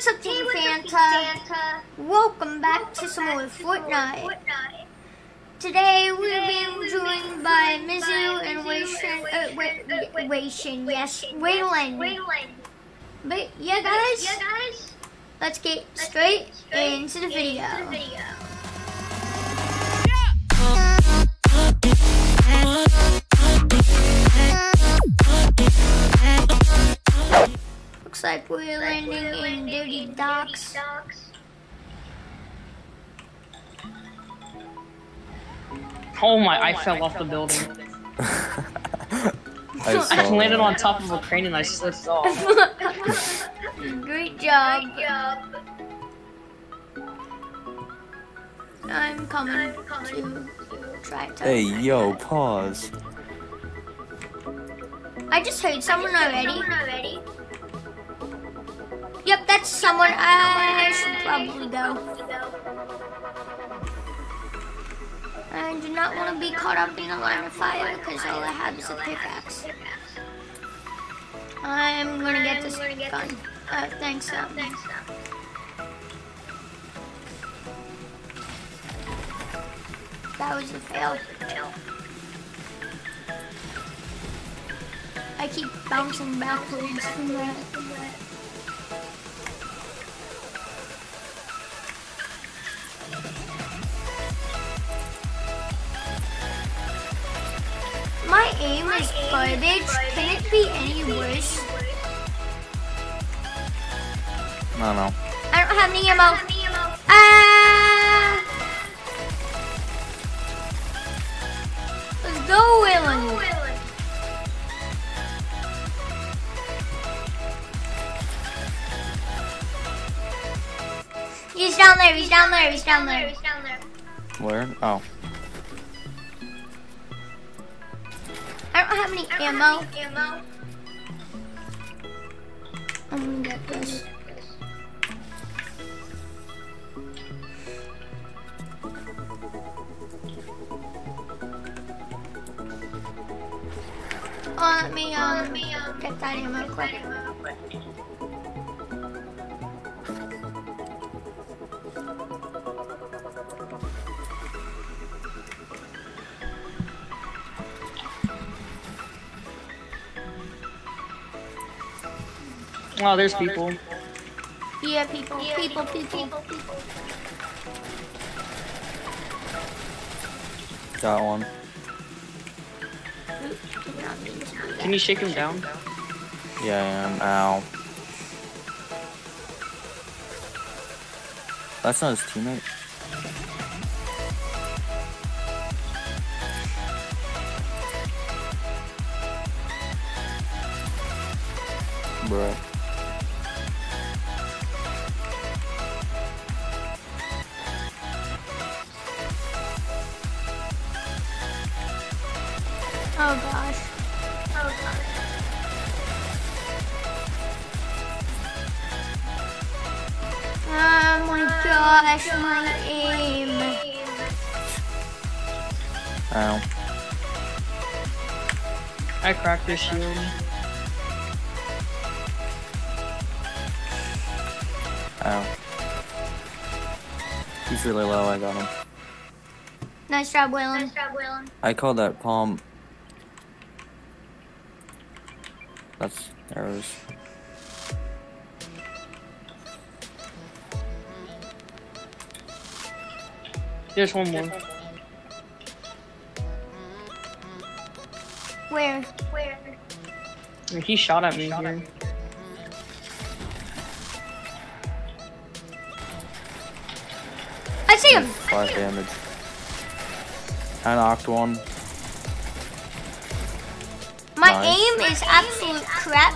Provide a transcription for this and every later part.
what's up, Team Fanta? Welcome back to some more Fortnite. Today we're being joined by Mizu and Waishin, uh, Wa- Waishin, yes, Wayland. But yeah, guys, let's get straight into the video. Looks like we're landing in Dirty Docks. Oh my, I fell off the building. I I saw landed that. on top of a crane and I slipped off. Great job. I'm coming to try to. Hey, yo, pause. I just heard someone already. Yep, that's someone. I should probably go. I do not want to be caught up in a line of fire because all I have is a pickaxe. I'm gonna get this gun. Uh, thanks, um, That was a fail. I keep bouncing backwards from that. My aim is garbage. Can it be any worse? I don't know. I don't have any ammo. Ah! Let's go, Willen. He's down there. He's down there. He's down there. Where? Oh. I don't have any ammo. I'm gonna get this. Oh, let me um get that ammo quick. Oh, there's people. Yeah, people, people, people. People. Got one. Oop, did not mean to do that. Can you shake him down? Yeah, I am. Ow. That's not his teammate. Bruh. Oh gosh. Oh gosh. Oh my gosh, my aim. Ow. I cracked his shield. Ow. He's really low, I got him. Nice job, Waylon. I call that palm. That's arrows. There's one more. Where? Where? He shot at me here. I see him. Five damage. I knocked one. My Nice. aim is absolute crap.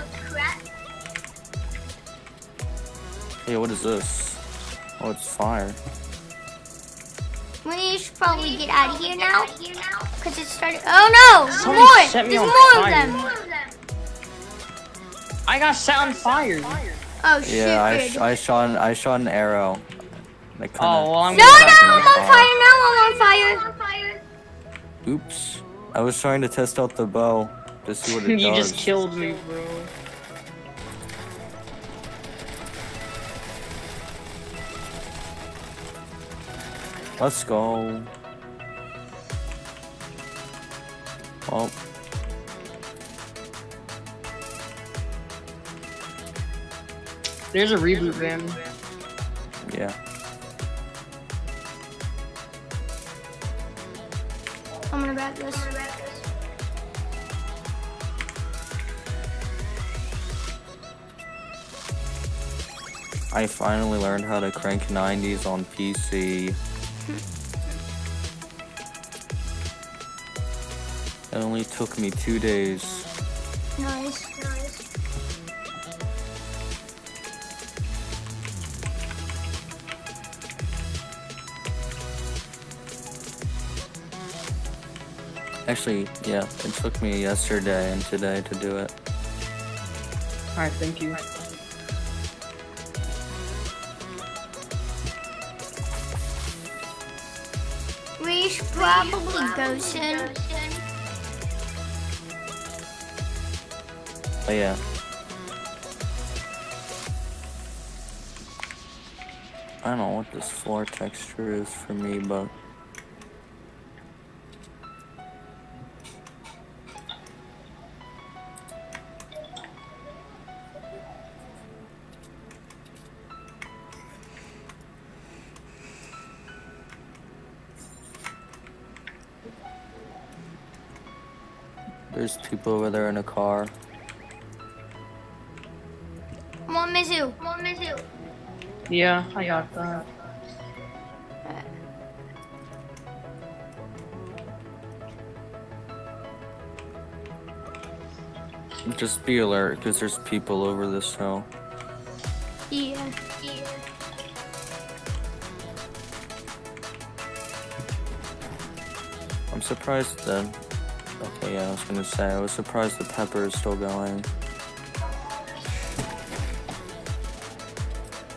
Hey, what is this? Oh, it's fire. We should probably get out of here now. Because it started. Oh no! Somebody more! set me There's on more fire. of them. I got set on fire. Oh shit. Yeah, I, sh I shot an, I shot an arrow. I kinda, Oh, well, I'm No, no, I'm on my fire now. I'm on fire. Oops. I was trying to test out the bow to see what it you does. You just killed me, bro. Let's go. Oh. There's a reboot van. Yeah. I'm gonna back this. I finally learned how to crank 90s on PC. It only took me two days. Nice. Nice. Actually, yeah, it took me yesterday and today to do it. Alright, thank you. Probably go soon. But yeah. I don't know what this floor texture is for me, but there's people over there in a car. Come on, Mizu. Come on, Mizu. Yeah, I got that. Just be alert, because there's people over this hill. Yeah. I'm surprised that. Okay, yeah, I was gonna say, I was surprised the pepper is still going.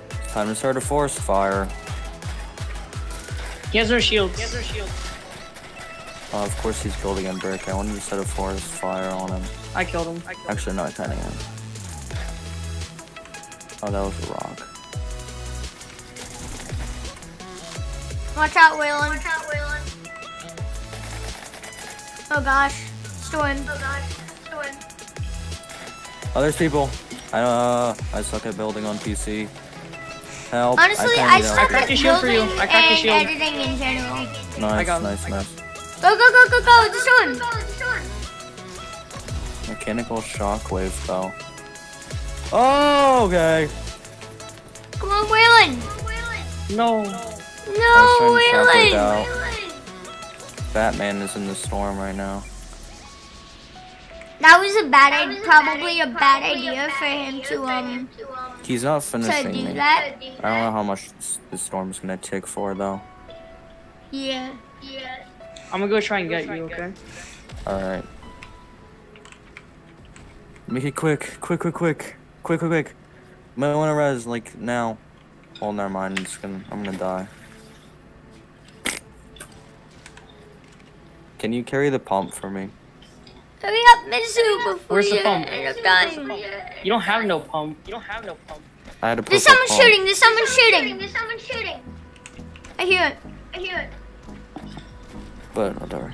It's time to start a forest fire. He has no shield. He has no shield. Uh, of course, he's building a brick. I wanted to set a forest fire on him. I killed him. I killed. Actually, no, I kinda am. Oh, that was a rock. Watch out, Waylon. Watch out, Waylon. Oh gosh. Storm. Oh gosh. Storm. Oh, there's people. I, uh, I suck at building on PC. Help. Honestly, can't I suck cracked at the shield for you. building I cracked the and shield. editing in general. Nice, got nice, I got nice. Go, go, go, go, go. The storm. Mechanical shockwave, though. Oh, okay. Come on, Waylon. No. No, I was trying to Waylon. Shockwave Batman is in the storm right now. That was a bad idea. Probably a bad idea for him to um He's not to finishing do me. that. I don't know how much the storm is gonna take for, though. Yeah. Yeah. I'm gonna go try and get you, okay? Alright. Make it quick. Quick, quick, quick. Quick, quick, quick. Might wanna res, like, now. Oh, never mind. I'm just gonna, I'm gonna die. Can you carry the pump for me? Hurry up, Mizu, before Where's the pump? end up dying. You don't have no pump. You don't have no pump. I had a put There's someone pump. shooting. There's someone shooting. There's someone shooting. I hear it. I hear it. But whatever.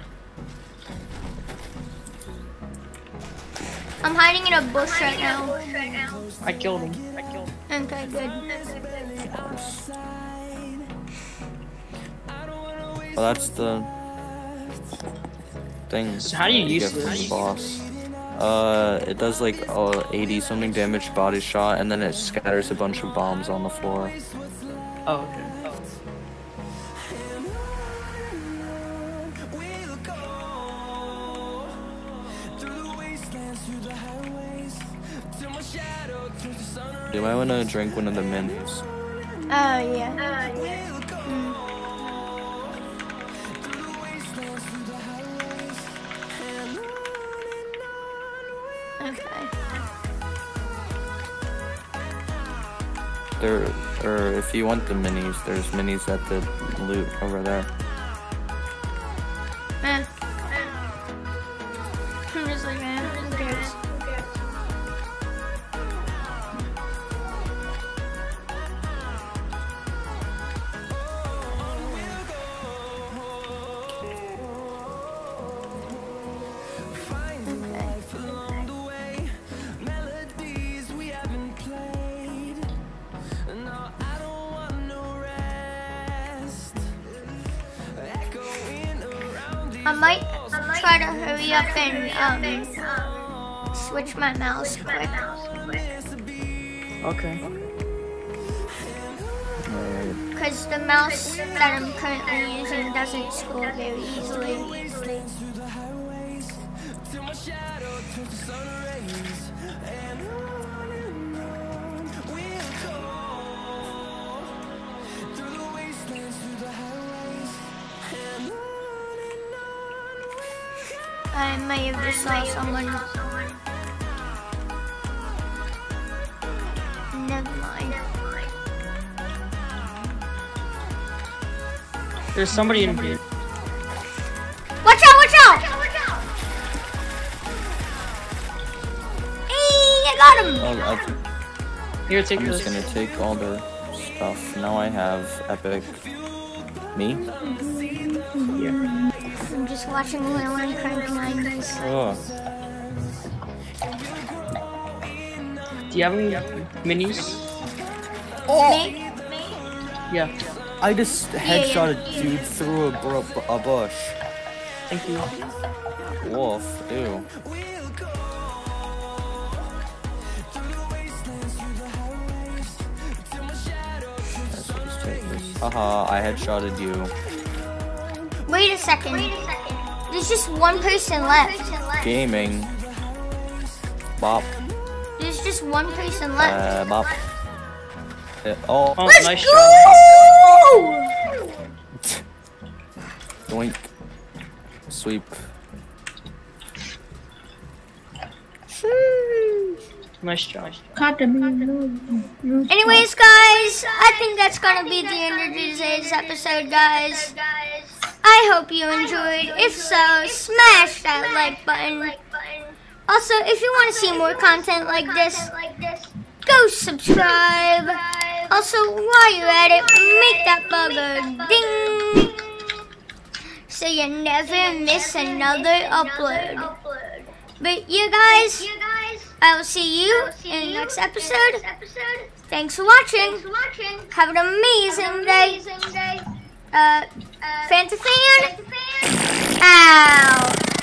I'm hiding in a bush right now. I killed him. I killed him. Okay, good. Well, that's the thing. So how do you use get from this? the boss? Uh, it does like uh, 80 something damage body shot, and then it scatters a bunch of bombs on the floor. Oh, okay. You might want to drink one of the minis. Oh yeah. Mm. There, or if you want the minis, there's minis at the loot over there. Eh. I'm just like, eh, I might try to hurry up and um, switch my mouse quick. Okay. Because the mouse that I'm currently using doesn't scroll very easily. I may have just saw someone. Never mind. There's somebody in here. Watch out, watch out! Hey, I got him! Oh, I, Here, take I'm this. just gonna take all the stuff. Now I have epic. Me? Yeah. I'm just watching Lil and Crank 90s. Oh. Do you have any minis? Oh. Me? Yeah. I just headshot a dude through a, br- a bush. Thank you. Wolf. Ew. Let's just take this. Haha, I headshotted you. Wait a second. There's just one person left. Gaming. Bop. There's just one person left. Uh, bop. Uh, oh, Oh, Let's nice go! doink. Sweep. Nice job. Anyways, guys, I think that's gonna be the end of today's episode, guys. Hope you enjoyed. If so, smash that like button. Also, if you want to see more content like this, go subscribe. Also, while you're at it, make that bugger ding so you never miss another upload. But you guys, I will see you in the next episode. Thanks for watching. Have an amazing day. Uh, Fanta fan. Ow.